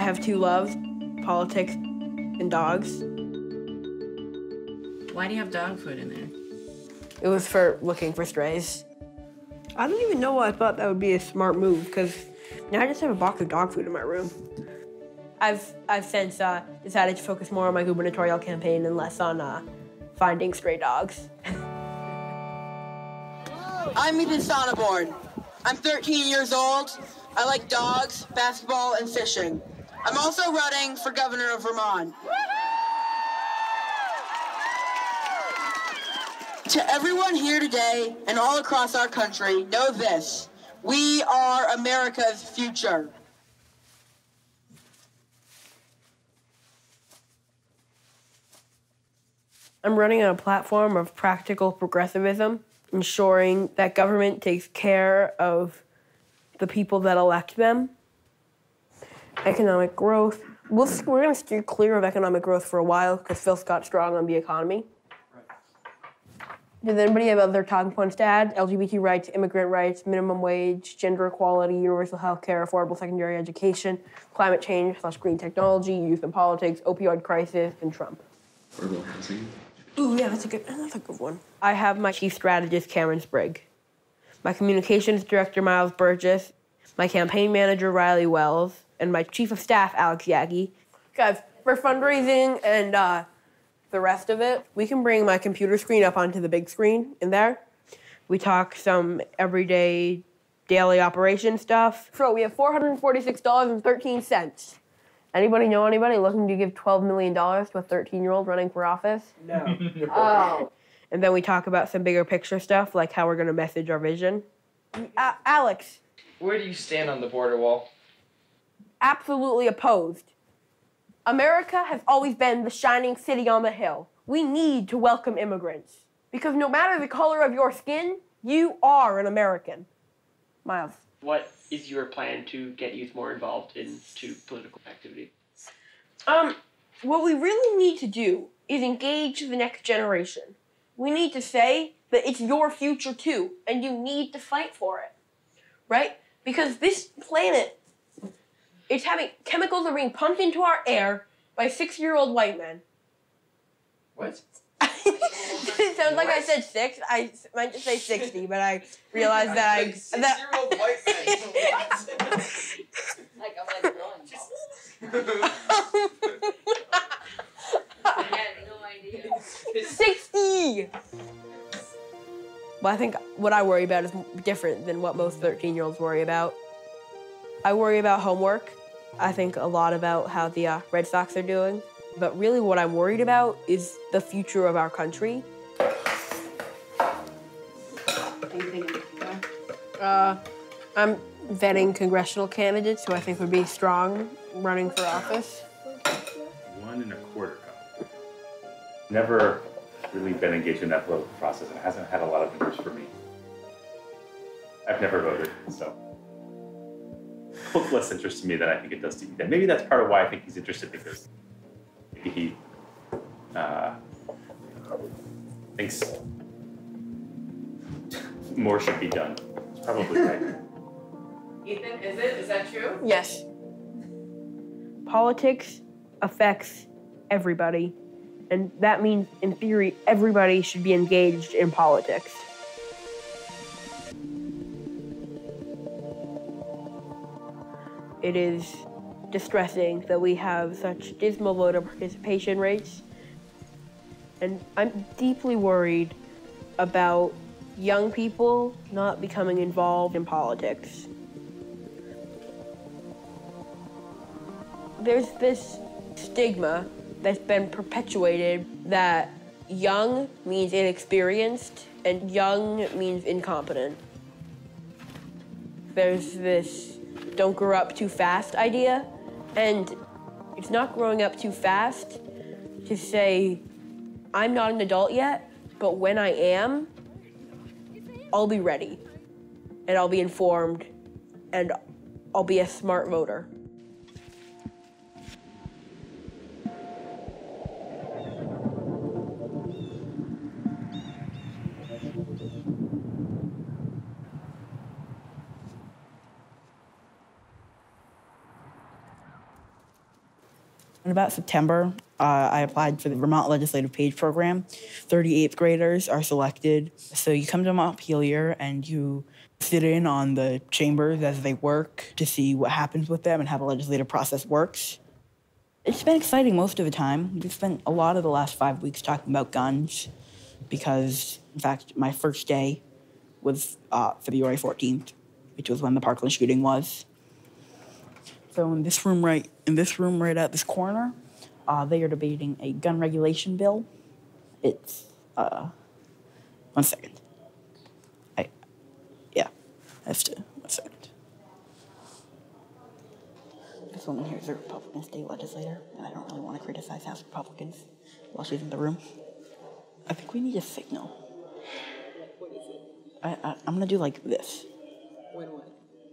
I have two loves politics and dogs. Why do you have dog food in there? It was for looking for strays. I don't even know why I thought that would be a smart move because now I just have a box of dog food in my room. I've I've since uh, decided to focus more on my gubernatorial campaign and less on uh, finding stray dogs. I'm Ethan Sonneborn. I'm 13 years old. I like dogs, basketball, and fishing. I'm also running for governor of Vermont. To everyone here today and all across our country, know this. We are America's future. I'm running on a platform of practical progressivism, ensuring that government takes care of the people that elect them. Economic growth. We'll, we're going to steer clear of economic growth for a while because Phil Scott's strong on the economy. Does anybody have other talking points to add? LGBT rights, immigrant rights, minimum wage, gender equality, universal health care, affordable secondary education, climate change slash green technology, youth and politics, opioid crisis, and Trump. Affordable housing. Ooh, yeah, that's a good, that's a good one. I have my chief strategist, Cameron Sprigg, my communications director, Miles Burgess, my campaign manager, Riley Wells, and my chief of staff, Alex Yagi. Guys, for fundraising and uh, the rest of it, we can bring my computer screen up onto the big screen in there. We talk some everyday daily operation stuff. So we have $446.13. Anybody know anybody looking to give $12 million to a 13 year old running for office? No. Oh. And then we talk about some bigger picture stuff, like how we're going to message our vision. A- Alex, Where do you stand on the border wall? Absolutely opposed. America has always been the shining city on the hill. We need to welcome immigrants because no matter the color of your skin, you are an American. Miles. What is your plan to get youth more involved into political activity? Um, what we really need to do is engage the next generation. We need to say that it's your future too, and you need to fight for it. Right? Because this planet, it's having chemicals are being pumped into our air by six year old white men. What? it sounds like I said six. I meant to say 60, but I realized that I. That, Six-year-old white man. Like I'm like growing I had no idea. 60! Well, I think what I worry about is different than what most 13 year olds worry about. I worry about homework. I think a lot about how the uh, Red Sox are doing. But really, what I'm worried about is the future of our country. Uh, I'm vetting congressional candidates who I think would be strong running for office. One and a quarter cup. Never really been engaged in that political process and hasn't had a lot of interest for me. I've never voted, so holds less interest to me than I think it does to you. Maybe that's part of why I think he's interested because maybe he uh, thinks more should be done. It's probably right. Ethan, is it? Is that true? Yes. Politics affects everybody, and that means, in theory, everybody should be engaged in politics. It is distressing that we have such dismal voter participation rates, and I'm deeply worried about young people not becoming involved in politics. there's this stigma that's been perpetuated that young means inexperienced and young means incompetent. There's this don't grow up too fast idea, and it's not growing up too fast to say, I'm not an adult yet, but when I am, I'll be ready and I'll be informed and I'll be a smart voter. In about September, uh, I applied for the Vermont Legislative Page Program. 38th graders are selected. So you come to Montpelier and you sit in on the chambers as they work to see what happens with them and how the legislative process works. It's been exciting most of the time. We've spent a lot of the last five weeks talking about guns because, in fact, my first day was uh, February 14th, which was when the Parkland shooting was. So in this room right in this room right at this corner, uh, they are debating a gun regulation bill. It's uh, one second. I yeah, I have to one second. This woman here is a Republican state legislator, and I don't really want to criticize House Republicans while she's in the room. I think we need a signal. I, I I'm gonna do like this. When what?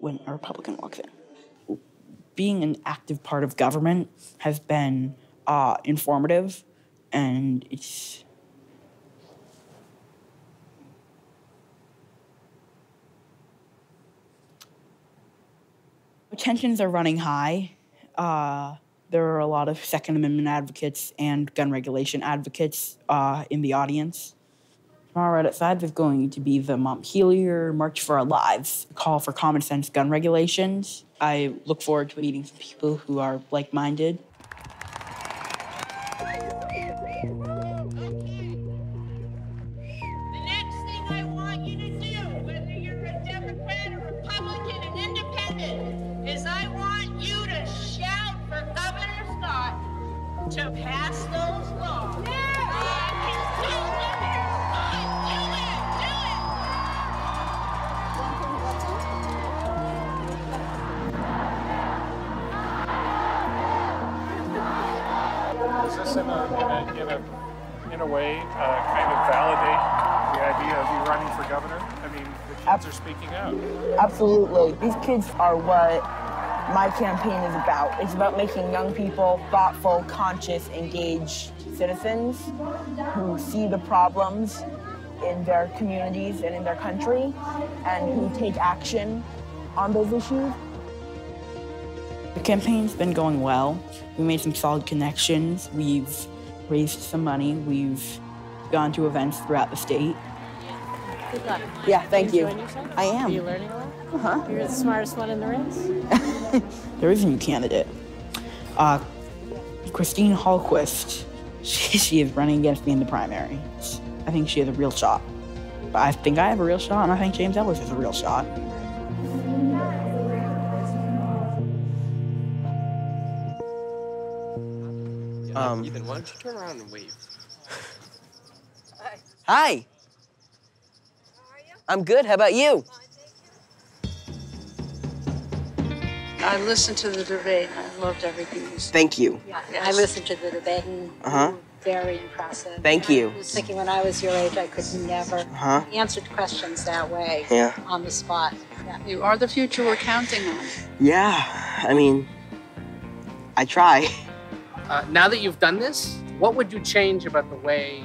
When a Republican walks in being an active part of government has been uh, informative and it's tensions are running high. Uh, there are a lot of second amendment advocates and gun regulation advocates uh, in the audience. Tomorrow, right outside, there's going to be the Montpelier March for Our Lives, call for common sense gun regulations. I look forward to meeting people who are like minded. The next thing I want you to do, whether you're in a, in a, way uh, kind of validate the idea of you running for governor? I mean, the kids are speaking out. Absolutely. These kids are what my campaign is about. It's about making young people thoughtful, conscious, engaged citizens who see the problems in their communities and in their country and who take action on those issues. The campaign's been going well. We made some solid connections. We've raised some money. We've gone to events throughout the state. Good luck. Yeah, thank you. I am. Are you learning a lot? Uh-huh. You're the smartest one in the race. There is a new candidate. Uh, Christine Hallquist. She, she is running against me in the primary. I think she has a real shot. But I think I have a real shot, and I think James Ehlers has a real shot. Um, Ethan, why don't you turn around and wave? Hi. I'm good. How about you? I listened to the debate and I loved everything you said. Thank you. Yeah, I listened to the debate and Uh huh. very impressive. Thank you. I was thinking when I was your age, I could never Huh? answered questions that way Yeah. on the spot. Yeah. You are the future we're counting on. Yeah. I mean, I try. Uh, now that you've done this, what would you change about the way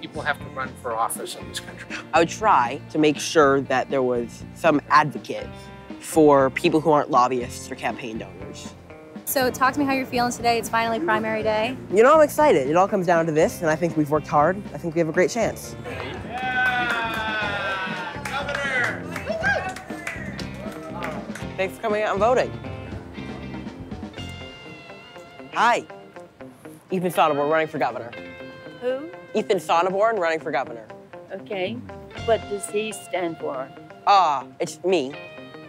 people have to run for office in this country? I would try to make sure that there was some advocate for people who aren't lobbyists or campaign donors. So, talk to me how you're feeling today. It's finally primary day. You know, I'm excited. It all comes down to this, and I think we've worked hard. I think we have a great chance. Governor! Thanks for coming out and voting. Hi. Ethan Sonneborn running for governor. Who? Ethan Sonneborn running for governor. Okay. What does he stand for? Ah, it's me.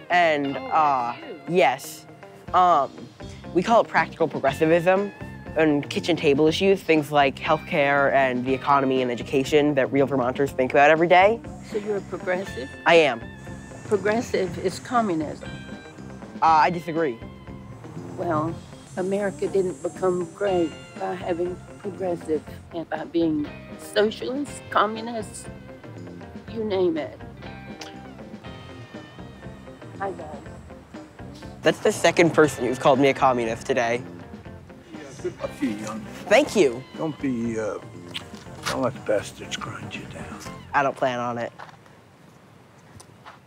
And uh yes. Um we call it practical progressivism and kitchen table issues, things like healthcare and the economy and education that real Vermonters think about every day. So you're a progressive? I am. Progressive is communism. Uh, I disagree. Well, America didn't become great by having progressive and by being socialist, communist, you name it. Hi, guys. That's the second person who's called me a communist today. Good luck to you, young man. Thank you. Don't be, uh, don't let the bastards grind you down. I don't plan on it.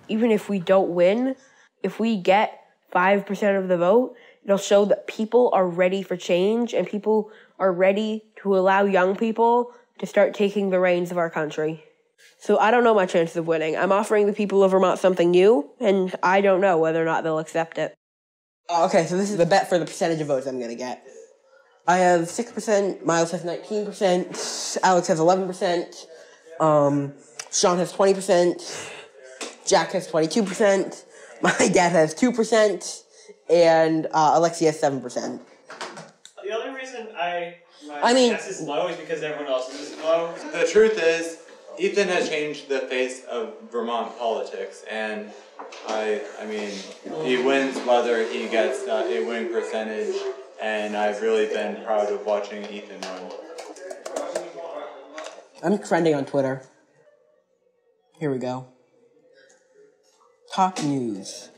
Even if we don't win, if we get 5% of the vote, It'll show that people are ready for change and people are ready to allow young people to start taking the reins of our country. So I don't know my chances of winning. I'm offering the people of Vermont something new, and I don't know whether or not they'll accept it. Uh, okay, so this is the bet for the percentage of votes I'm gonna get. I have 6%, Miles has 19%, Alex has 11%, um, Sean has 20%, Jack has 22%, my dad has 2%, and uh, Alexia has 7%. The only reason I my I mean- guess is low is because everyone else is low. The truth is, Ethan has changed the face of Vermont politics, and I, I mean, he wins whether he gets uh, a winning percentage, and I've really been proud of watching Ethan run. I'm trending on Twitter. Here we go. Top news.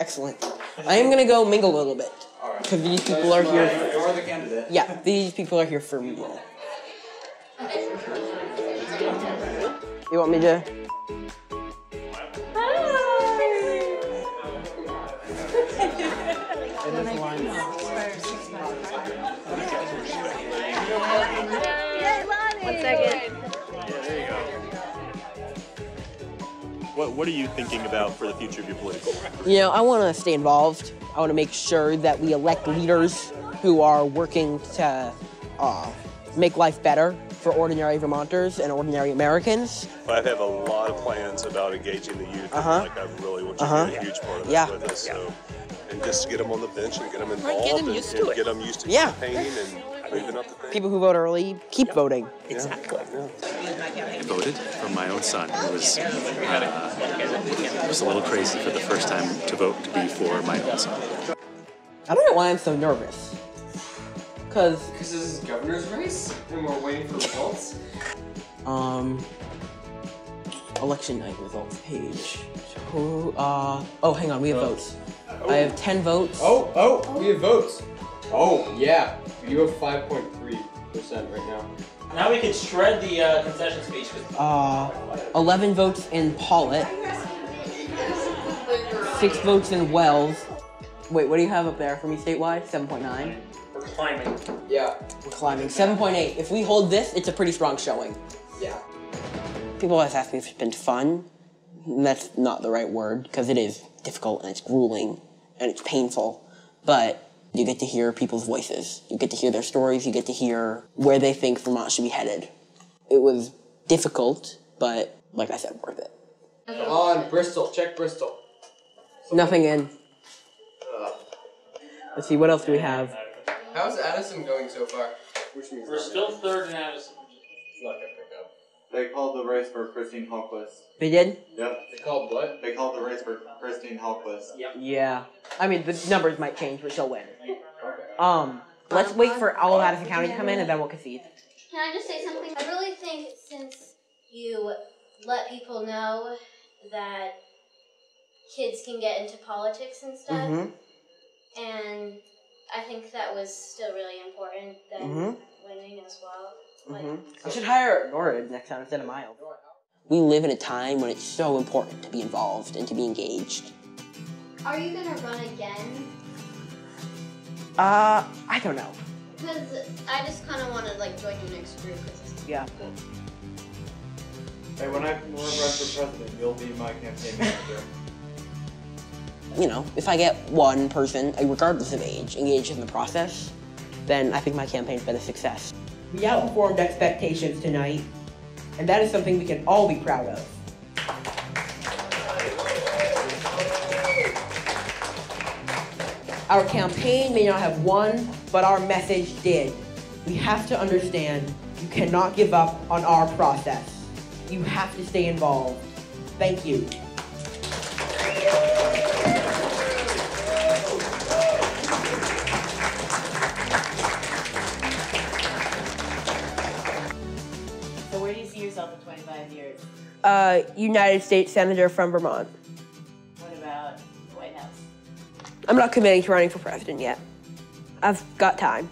Excellent. I am gonna go mingle a little bit. Because these people are here. You're the candidate. Yeah, these people are here for me. You want me to? What What are you thinking about for the future of your political career? You know, I want to stay involved. I want to make sure that we elect leaders who are working to uh, make life better for ordinary Vermonters and ordinary Americans. I have a lot of plans about engaging the youth. Uh-huh. and, Like I really want you Uh-huh. to be a huge part of that Yeah. with us. So, and just get them on the bench and get them involved Right, get 'em and, used and to it. get them used to Yeah. campaigning and moving up the thing. People who vote early keep voting. Exactly. I voted for my own son, who was uh, was a little crazy for the first time to vote to be for my own son. I don't know why I'm so nervous. Cause Because this is governor's race and we're waiting for results. um election night results page. Who uh oh hang on, we have votes. I have ten votes. Oh, oh, we have votes. Oh, yeah. You have 5.3% right now. Now we can shred the uh, concession speech. Uh eleven votes in Pawlet. Six votes in Wells. Wait, what do you have up there for me statewide? Seven point nine. We're climbing. Yeah. We're climbing. Seven point eight. If we hold this, it's a pretty strong showing. Yeah. People always ask me if it's been fun. And that's not the right word because it is difficult and it's grueling and it's painful. But you get to hear people's voices. You get to hear their stories. You get to hear where they think Vermont should be headed. It was difficult, but like I said, worth it. Come on, Bristol. Check Bristol. Nothing in. Uh. Let's see, what else do we have? How's Addison going so far? Which means We're still third in Addison. They called the race for Christine Hallquist. They did? Yep. They called what? They called the race for Christine Hallquist. Yep. Yeah. I mean, the numbers might change, but she'll win. Um, let's wait for all of Addison County to come in and then we'll concede. Can I just say something? I really think since you let people know that kids can get into politics and stuff, Mhm. and I think that was still really important than Mhm. winning as well. Like, hmm I should hire Norrid next time instead of Miles. We live in a time when it's so important to be involved and to be engaged. Are you gonna run again? Uh, I don't know. Because I just kind of want to like join your next group. it's Yeah. Hey, when I when I run for president, you'll be my campaign manager. You know, if I get one person, uh, regardless of age, engaged in the process, then I think my campaign's been a success. We outperformed expectations tonight, and that is something we can all be proud of. Our campaign may not have won, but our message did. We have to understand you cannot give up on our process. You have to stay involved. Thank you. Uh, United States Senator from Vermont. What about the White House? I'm not committing to running for president yet. I've got time.